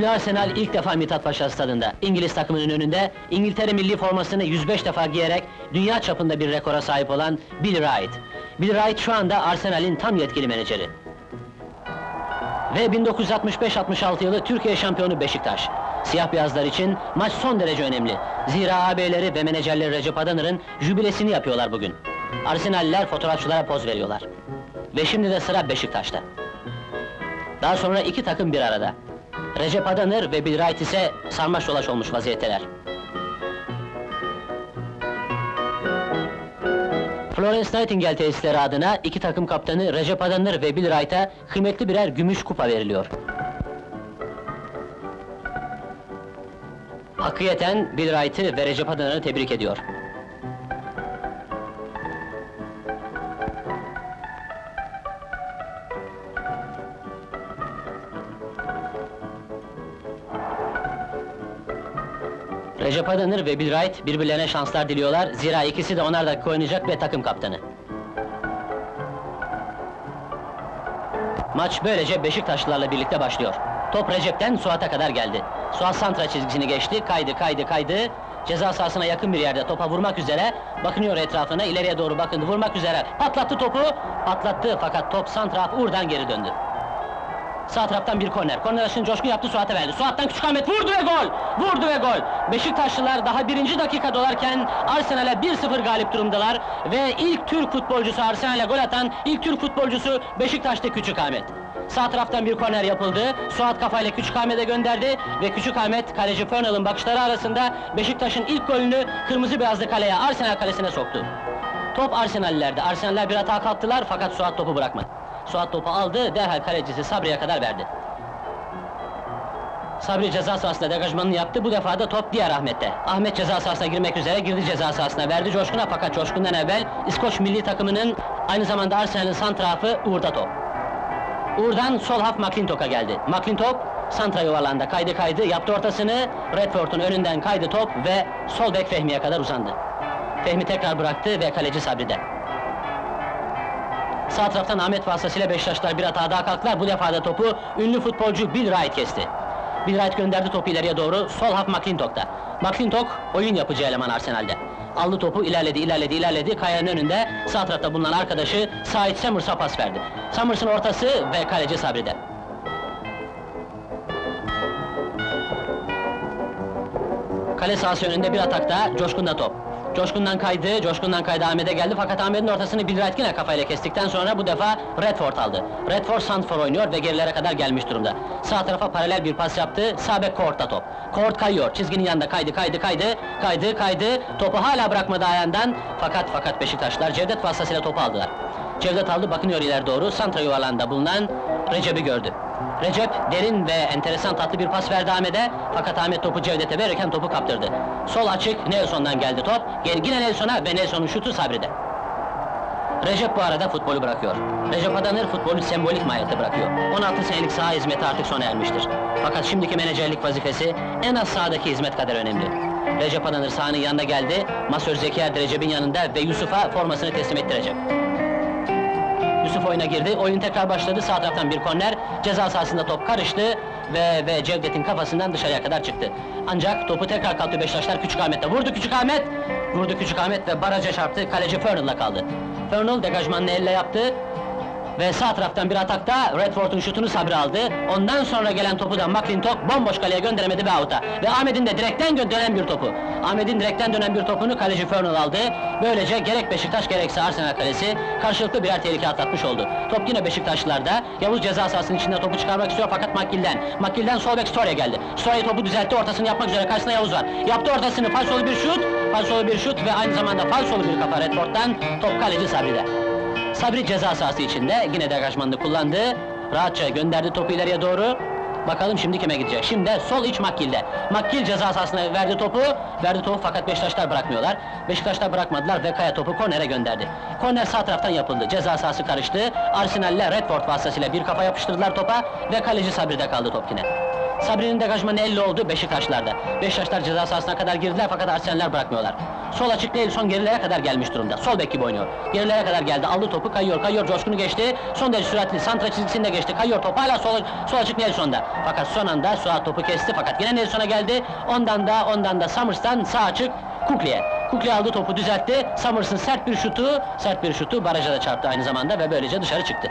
Ünlü Arsenal ilk defa Mithat Paşa stadında, İngiliz takımının önünde, İngiltere milli formasını 105 defa giyerek dünya çapında bir rekora sahip olan Bill Wright. Bill Wright şu anda Arsenal'in tam yetkili menajeri. Ve 1965-66 yılı Türkiye şampiyonu Beşiktaş. Siyah beyazlar için maç son derece önemli. Zira ağabeyleri ve menajerleri Recep Adanır'ın jübilesini yapıyorlar bugün. Arsenalliler fotoğrafçılara poz veriyorlar. Ve şimdi de sıra Beşiktaş'ta. Daha sonra iki takım bir arada. Recep Adanır ve Bill Wright ise sarmaş dolaş olmuş vaziyetteler. Florence Nightingale tesisleri adına iki takım kaptanı Recep Adanır ve Bill Wright'a kıymetli birer gümüş kupa veriliyor. Hakiyeten Bill ve Recep Adanır'ı tebrik ediyor. Adanır ve Bill Wright birbirlerine şanslar diliyorlar. Zira ikisi de onar dakika oynayacak ve takım kaptanı. Maç böylece Beşiktaşlılarla birlikte başlıyor. Top Recep'ten Suat'a kadar geldi. Suat santra çizgisini geçti, kaydı, kaydı, kaydı. Ceza sahasına yakın bir yerde topa vurmak üzere, bakınıyor etrafına, ileriye doğru bakındı, vurmak üzere. Patlattı topu, patlattı fakat top santraf Uğur'dan geri döndü. Sağ taraftan bir korner. Korner aşın coşku yaptı Suat'a verdi. Suat'tan küçük Ahmet vurdu ve gol! Vurdu ve gol! Beşiktaşlılar daha birinci dakika dolarken Arsenal'e 1-0 galip durumdalar ve ilk Türk futbolcusu Arsenal'e gol atan ilk Türk futbolcusu Beşiktaş'ta Küçük Ahmet. Sağ taraftan bir korner yapıldı. Suat kafayla Küçük Ahmet'e gönderdi ve Küçük Ahmet kaleci Fernal'ın bakışları arasında Beşiktaş'ın ilk golünü kırmızı beyazlı kaleye Arsenal kalesine soktu. Top Arsenallilerde. Arsenaller bir hata kalktılar fakat Suat topu bırakmadı. Suat topu aldı, derhal kalecisi Sabri'ye kadar verdi. Sabri ceza sahasında degajmanını yaptı, bu defa da top diğer Ahmet'te. Ahmet ceza sahasına girmek üzere girdi ceza sahasına, verdi Coşkun'a fakat Coşkun'dan evvel İskoç milli takımının aynı zamanda Arsenal'in santrafı Uğur'da top. Uğur'dan sol haf McClintock'a geldi. McClintock santra yuvarlandı, kaydı kaydı, yaptı ortasını, Redford'un önünden kaydı top ve sol bek Fehmi'ye kadar uzandı. Fehmi tekrar bıraktı ve kaleci Sabri'de. Sağ taraftan Ahmet vasıtasıyla Beşiktaşlar bir hata daha kalktılar. Bu defa da topu ünlü futbolcu Bill Wright kesti. Bill Wright gönderdi topu ileriye doğru, sol haf McClintock'ta. McClintock, oyun yapıcı eleman Arsenal'de. Aldı topu, ilerledi, ilerledi, ilerledi, kayanın önünde, sağ tarafta bulunan arkadaşı Sait Sammers'a pas verdi. Sammers'ın ortası ve kaleci Sabri'de. Kale sahası önünde bir atakta, Coşkun'da top. Coşkun'dan kaydı, Coşkun'dan kaydı Ahmet'e geldi fakat Ahmet'in ortasını Bill Wright yine kafayla kestikten sonra bu defa Redford aldı. Redford Sandfor oynuyor ve gerilere kadar gelmiş durumda. Sağ tarafa paralel bir pas yaptı, sağ bek Kort'ta top. Kort kayıyor, çizginin yanında kaydı, kaydı, kaydı, kaydı, kaydı. Topu hala bırakmadı ayağından fakat fakat Beşiktaşlar Cevdet vasıtasıyla topu aldılar. Cevdet aldı, bakınıyor ileri doğru, santra yuvarlanda bulunan Recep'i gördü. Recep derin ve enteresan tatlı bir pas verdi Ahmet'e fakat Ahmet topu Cevdet'e verirken topu kaptırdı. Sol açık Nelson'dan geldi top. Gel yine Nelson'a ve Nelson'un şutu Sabri'de. Recep bu arada futbolu bırakıyor. Recep Adanır futbolu sembolik mahiyette bırakıyor. 16 senelik saha hizmeti artık sona ermiştir. Fakat şimdiki menajerlik vazifesi en az sahadaki hizmet kadar önemli. Recep Adanır sahanın yanına geldi, masör Zeki Recep'in yanında ve Yusuf'a formasını teslim etti Recep. Yusuf oyuna girdi, oyun tekrar başladı, sağ taraftan bir korner, ceza sahasında top karıştı ve ve Cevdet'in kafasından dışarıya kadar çıktı. Ancak topu tekrar kalktı. Beşiktaşlar Küçük Ahmet'te, vurdu Küçük Ahmet! Vurdu Küçük Ahmet ve baraja çarptı, kaleci Fernal'la kaldı. Fernal degajmanını elle yaptı ve sağ taraftan bir atakta Redford'un şutunu Sabri aldı. Ondan sonra gelen topu da McClintock bomboş kaleye gönderemedi ve out'a. Ve Ahmet'in de direkten dönen bir topu. Ahmet'in direkten dönen bir topunu kaleci Fernal aldı. Böylece gerek Beşiktaş gerekse Arsenal kalesi karşılıklı birer tehlike atlatmış oldu. Top yine Beşiktaşlılarda. Yavuz ceza sahasının içinde topu çıkarmak istiyor fakat McGill'den. McGill'den sol bek Story'e geldi. Story topu düzeltti, ortasını yapmak üzere karşısında Yavuz var. Yaptı ortasını, falsolu bir şut, falsolu bir şut ve aynı zamanda falsolu bir kafa Redford'dan top kaleci Sabri'de. Sabri ceza sahası içinde, yine degajmanını kullandı. Rahatça gönderdi topu ileriye doğru. Bakalım şimdi kime gidecek? Şimdi sol iç Makkil'de. Makkil ceza sahasına verdi topu, verdi topu fakat Beşiktaşlar bırakmıyorlar. Beşiktaşlar bırakmadılar ve Kaya topu kornere gönderdi. Korner sağ taraftan yapıldı, ceza sahası karıştı. Arsenal'le Redford vasıtasıyla bir kafa yapıştırdılar topa ve kaleci Sabri'de kaldı top yine. Sabri'nin degajmanı 50 oldu Beşiktaşlar'da. Beşiktaşlar ceza sahasına kadar girdiler fakat Arsenaller bırakmıyorlar. Sol açık Nelson gerilere kadar gelmiş durumda. Sol bek gibi oynuyor. Gerilere kadar geldi. Aldı topu kayıyor kayıyor Coşkun'u geçti. Son derece süratli santra çizgisinde geçti. Kayıyor top hala sol, sol açık Nelson'da. Fakat son anda Suat topu kesti fakat yine Nelson'a geldi. Ondan da ondan da Summers'tan sağ açık Kukli'ye. Kukli aldı topu düzeltti. Summers'ın sert bir şutu, sert bir şutu baraja da çarptı aynı zamanda ve böylece dışarı çıktı.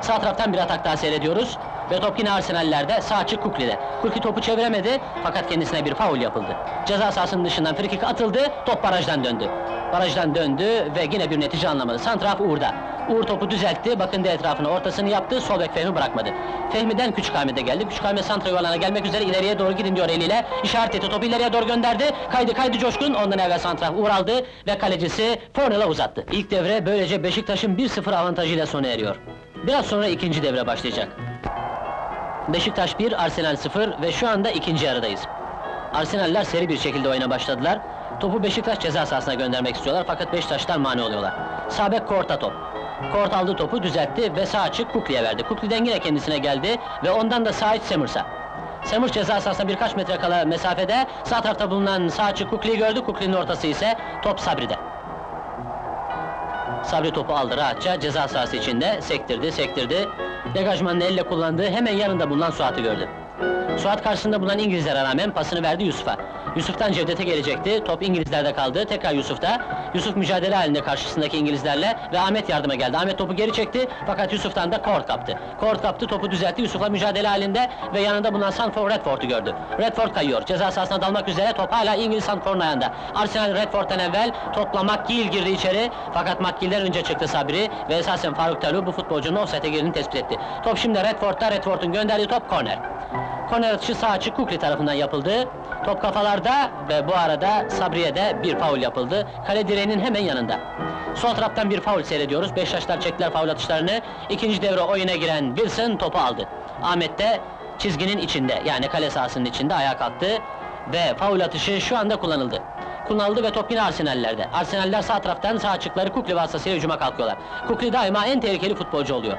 Sağ taraftan bir atak daha seyrediyoruz. Ve top yine Arsenal'lerde, sağ açık Kukli'de. Kukli topu çeviremedi, fakat kendisine bir faul yapıldı. Ceza sahasının dışından frikik atıldı, top barajdan döndü. Barajdan döndü ve yine bir netice anlamadı. Santraf Uğur'da. Uğur topu düzeltti, bakındı etrafına ortasını yaptı, sol bek Fehmi bırakmadı. Fehmi'den Küçük Ahmet'e geldi, Küçük Ahmet santra yuvarlağına gelmek üzere ileriye doğru gidin diyor eliyle. İşaret etti, topu ileriye doğru gönderdi, kaydı kaydı Coşkun, ondan evvel santraf Uğur aldı ve kalecisi Fornel'a uzattı. İlk devre böylece Beşiktaş'ın 1-0 avantajıyla sona eriyor. Biraz sonra ikinci devre başlayacak. Beşiktaş 1, Arsenal 0 ve şu anda ikinci yarıdayız. Arsenaller seri bir şekilde oyuna başladılar. Topu Beşiktaş ceza sahasına göndermek istiyorlar fakat Beşiktaşlar mani oluyorlar. Sabek Kort'a top. Kort aldı topu düzeltti ve sağ açık Kukli'ye verdi. Kukli'den yine kendisine geldi ve ondan da sağ iç Semers'a. Semurs ceza sahasına birkaç metre kala mesafede sağ tarafta bulunan sağ açık Kukli'yi gördü. Kukli'nin ortası ise top Sabri'de. Sabri topu aldı rahatça, ceza sahası içinde, sektirdi, sektirdi. Degajmanını elle kullandı, hemen yanında bulunan Suat'ı gördü. Suat karşısında bulunan İngilizlere rağmen pasını verdi Yusuf'a. Yusuf'tan Cevdet'e gelecekti, top İngilizlerde kaldı, tekrar Yusuf'ta. Yusuf mücadele halinde karşısındaki İngilizlerle ve Ahmet yardıma geldi. Ahmet topu geri çekti, fakat Yusuf'tan da Kort kaptı. Kort kaptı, topu düzeltti, Yusuf'la mücadele halinde ve yanında bulunan Sanford Redford'u gördü. Redford kayıyor, ceza sahasına dalmak üzere, top hala İngiliz Sanford'un ayağında. Arsenal Redford'dan evvel topla McGill girdi içeri, fakat McGill'den önce çıktı Sabri ve esasen Faruk Talu bu futbolcunun offside'e girdiğini tespit etti. Top şimdi Redford'da, Redford'un gönderdiği top korner. Korner atışı sağ açık Kukli tarafından yapıldı. Top kafalarda ve bu arada Sabri'ye de bir faul yapıldı. Kale direğinin hemen yanında. Sol taraftan bir faul seyrediyoruz. Beşiktaşlar çektiler faul atışlarını. İkinci devre oyuna giren Wilson topu aldı. Ahmet de çizginin içinde yani kale sahasının içinde ayağa kalktı ve faul atışı şu anda kullanıldı. Kullanıldı ve top yine Arsenal'lerde. Arsenaller sağ taraftan sağ açıkları Kukli vasıtasıyla hücuma kalkıyorlar. Kukli daima en tehlikeli futbolcu oluyor.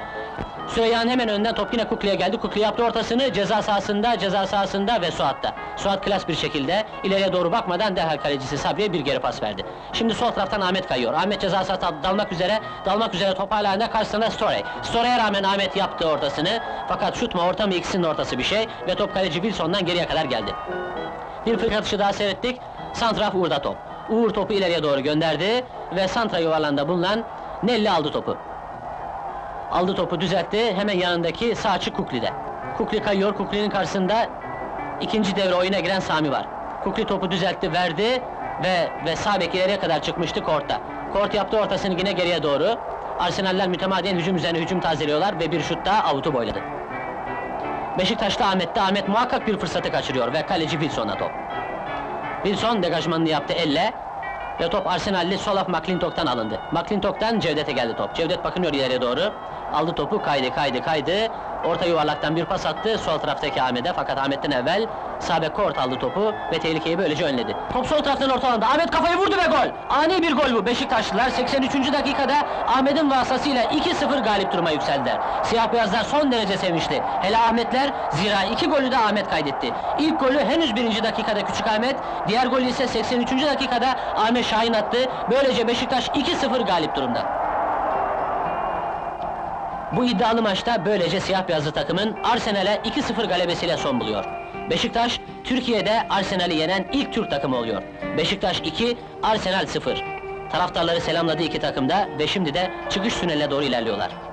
Süreyya'nın hemen önünden top yine Kukli'ye geldi. Kukli yaptı ortasını ceza sahasında, ceza sahasında ve Suat'ta. Suat klas bir şekilde ileriye doğru bakmadan derhal kalecisi Sabri'ye bir geri pas verdi. Şimdi sol taraftan Ahmet kayıyor. Ahmet ceza sahasına dalmak üzere, dalmak üzere top hala elinde, karşısında Storey. Storey'e rağmen Ahmet yaptı ortasını. Fakat şut mu orta mı ikisinin ortası bir şey ve top kaleci Wilson'dan geriye kadar geldi. Bir fırk atışı daha seyrettik. Santraf Uğur'da top. Uğur topu ileriye doğru gönderdi ve santra yuvarlağında bulunan Nelli aldı topu. Aldı topu düzeltti, hemen yanındaki sağ açık Kukli'de. Kukli kayıyor, Kukli'nin karşısında ikinci devre oyuna giren Sami var. Kukli topu düzeltti, verdi ve ve sağ bek ileriye kadar çıkmıştı Kort'ta. Kort yaptı ortasını yine geriye doğru. Arsenaller mütemadiyen hücum üzerine hücum tazeliyorlar ve bir şut daha avutu boyladı. Beşiktaş'ta Ahmet'te Ahmet muhakkak bir fırsatı kaçırıyor ve kaleci Wilson'a top. Wilson degajmanını yaptı elle ve top Arsenal'li Solaf McClintock'tan alındı. McClintock'tan Cevdet'e geldi top. Cevdet bakınıyor ileriye doğru. Aldı topu, kaydı, kaydı, kaydı. Orta yuvarlaktan bir pas attı sol taraftaki Ahmet'e fakat Ahmet'ten evvel Sabek Kort aldı topu ve tehlikeyi böylece önledi. Top sol taraftan orta alanda. Ahmet kafayı vurdu ve gol! Ani bir gol bu. Beşiktaşlılar 83. dakikada Ahmet'in vasıtasıyla 2-0 galip duruma yükseldiler. Siyah beyazlar son derece sevinçli. Hele Ahmetler zira iki golü de Ahmet kaydetti. İlk golü henüz birinci dakikada Küçük Ahmet, diğer golü ise 83. dakikada Ahmet Şahin attı. Böylece Beşiktaş 2-0 galip durumda. Bu iddialı maçta böylece siyah beyazlı takımın Arsenal'e 2-0 galebesiyle son buluyor. Beşiktaş, Türkiye'de Arsenal'i yenen ilk Türk takımı oluyor. Beşiktaş 2, Arsenal 0. Taraftarları selamladı iki takım da ve şimdi de çıkış tüneline doğru ilerliyorlar.